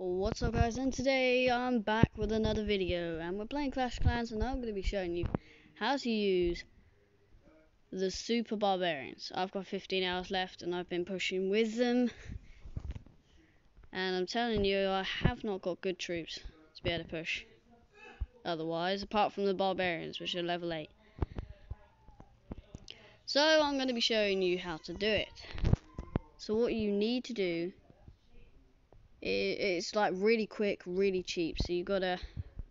What's up guys and today I'm back with another video and we're playing Clash Clans and I'm going to be showing you how to use the Super Barbarians. I've got 15 hours left and I've been pushing with them and I'm telling you I have not got good troops to be able to push otherwise apart from the Barbarians which are level 8. So I'm going to be showing you how to do it. So what you need to do it's like really quick, really cheap. So you gotta,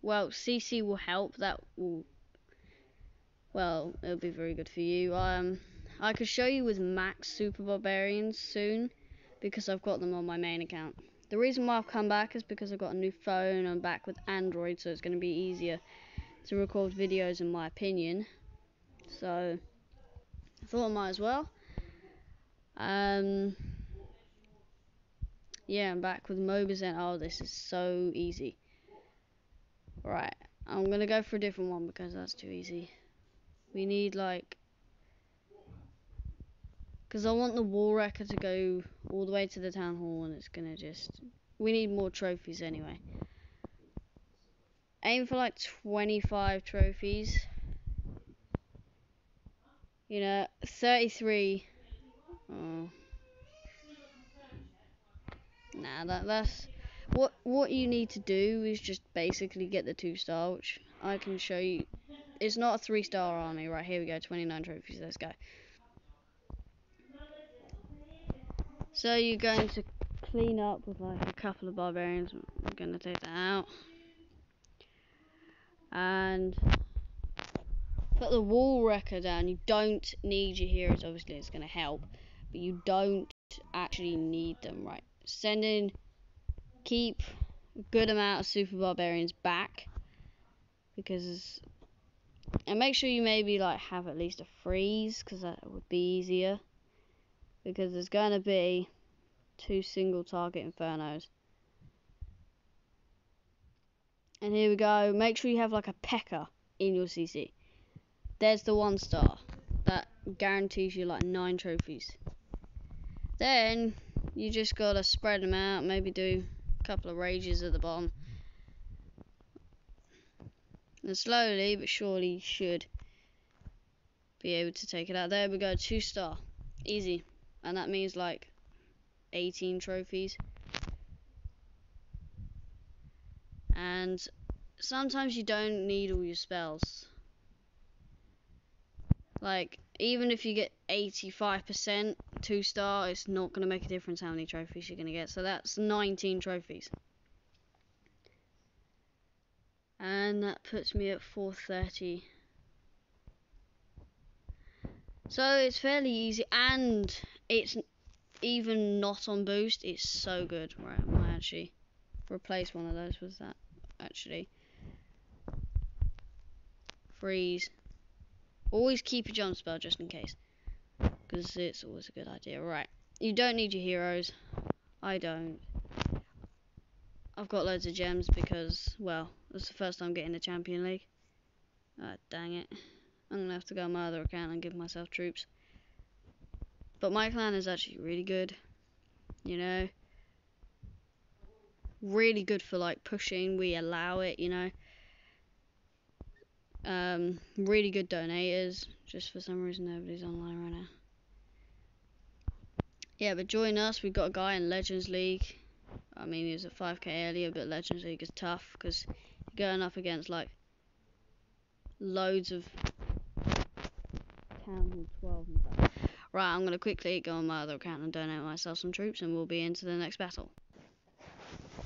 well, CC will help. That will, well, it'll be very good for you. Um, I could show you with max super barbarians soon because I've got them on my main account. The reason why I've come back is because I've got a new phone. I'm back with Android, so it's going to be easier to record videos, in my opinion. So I thought I might as well. Um, yeah, I'm back with Mobizen. Oh, this is so easy. Right, I'm to go for a different one because that's too easy. We need, like... Because I want the Wall Wrecker to go all the way to the Town Hall and it's to just... We need more trophies anyway. Aim for like 25 trophies. You know, 33... Oh. Nah, that that's what what you need to do is just basically get the two star, which I can show you. It's not a three star army, right? Here we go, 29 trophies. Let's go. So you're going to clean up with like a couple of barbarians. I'm going to take that out. And put the wall wrecker down. You don't need your heroes, obviously it's going to help. But you don't actually need them, right? Send in, keep a good amount of super barbarians back because and make sure you maybe like have at least a freeze because that would be easier because there's going to be two single target infernos. And here we go. Make sure you have like a P.E.K.K.A in your CC there's the one star that guarantees you like nine trophies. Then you just gotta spread them out, maybe do a couple of rages at the bottom. And slowly but surely you should be able to take it out. There we go, two star. Easy. And that means like 18 trophies. And sometimes you don't need all your spells. Like, even if you get 85% two star, it's not going to make a difference how many trophies you're going to get. So that's 19 trophies. And that puts me at 430. So it's fairly easy, and it's even not on boost. It's so good. Right, I might actually replace one of those with that. Actually, freeze. Always keep a jump spell just in case. Because it's always a good idea. Right. You don't need your heroes. I don't. I've got loads of gems because, well, it's the first time getting the Champion League. Ah, dang it. I'm going to have to go on my other account and give myself troops. But my clan is actually really good. You know. Really good for, like, pushing. We allow it, you know. Um, really good donators. Just for some reason nobody's online right now. Yeah, but join us. We've got a guy in Legends League. I mean, he was at 5k earlier, but Legends League is tough because you're going up against like loads of Town 12 and stuff. Right, I'm going to quickly go on my other account and donate myself some troops and we'll be into the next battle.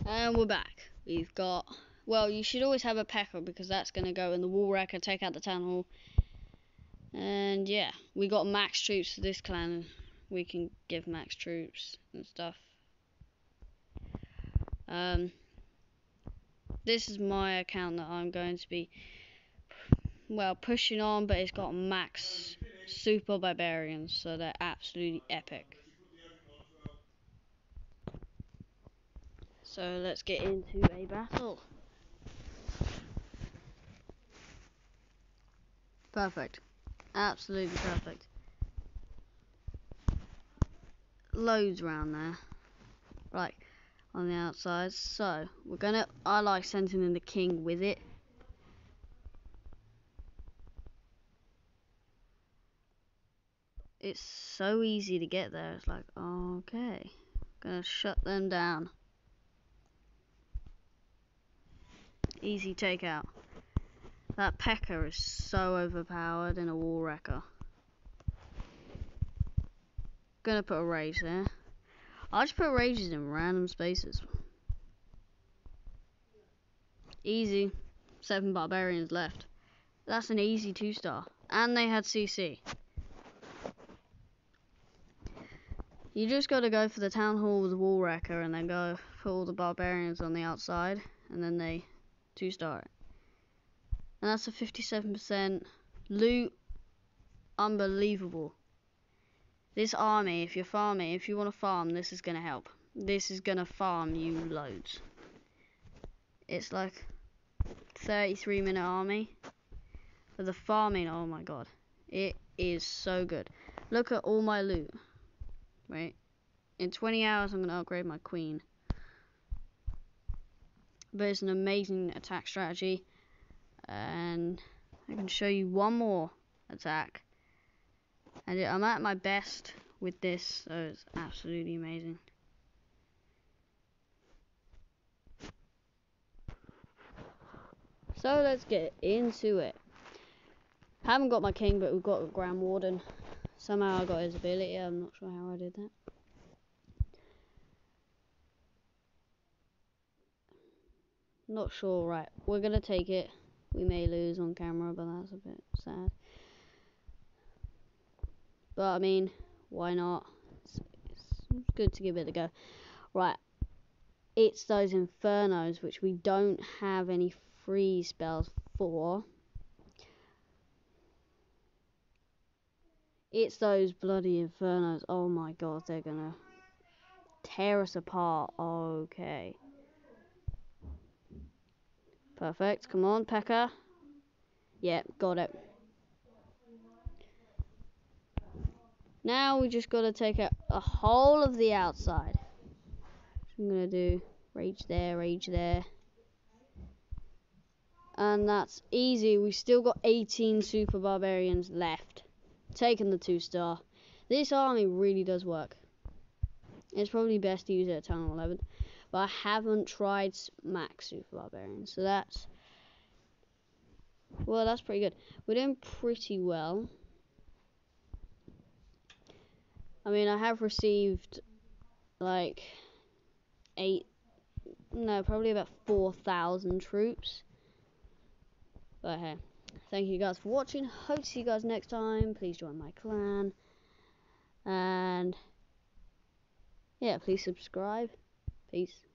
And we're back. We've got well, you should always have a P.E.K.K.A because that's going to go in the wall wrecker, take out the town hall. And yeah, we got max troops for this clan. We can give max troops and stuff. Um, this is my account that I'm going to be, well, pushing on, but it's got max super barbarians, so they're absolutely epic. So let's get into a battle. Perfect. Absolutely perfect. Loads around there. Right. on the outside. So we're gonna. I like sending in the king with it. It's so easy to get there. It's like okay, gonna shut them down. Easy takeout. That P.E.K.K.A is so overpowered in a wall wrecker. Gonna put a rage there. I'll just put rages in random spaces. Easy. Seven barbarians left. That's an easy two star. And they had CC. You just gotta go for the town hall with the wall wrecker and then go put all the barbarians on the outside and then they two star it. And that's a 57% loot. Unbelievable. This army, if you're farming, if you want to farm, this is going to help. This is going to farm you loads. It's like 33 minute army. For the farming, oh my god. It is so good. Look at all my loot. Wait. In 20 hours, I'm going to upgrade my queen. But it's an amazing attack strategy. And I can show you one more attack and I'm at my best with this, so it's absolutely amazing. So let's get into it. Haven't got my king, but we've got a Grand Warden. Somehow I got his ability, I'm not sure how I did that. Not sure, right. We're gonna take it. We may lose on camera, but that's a bit sad. But I mean, why not? It's, it's good to give it a go. Right, it's those infernos which we don't have any free spells for. It's those bloody infernos. Oh my god, they're gonna tear us apart. Okay. Perfect. Come on, P.E.K.K.A. Yep, got it. Now we just got to take out the whole of the outside. So I'm to do rage there, rage there. And that's easy. We've still got 18 super barbarians left. Taking the two star. This army really does work. It's probably best to use it at Town 11. But I haven't tried max super barbarians. So that's... Well, that's pretty good. We're doing pretty well. I mean, I have received like eight, no, probably about 4,000 troops. But hey, thank you guys for watching. Hope to see you guys next time. Please join my clan. And yeah, please subscribe. Peace.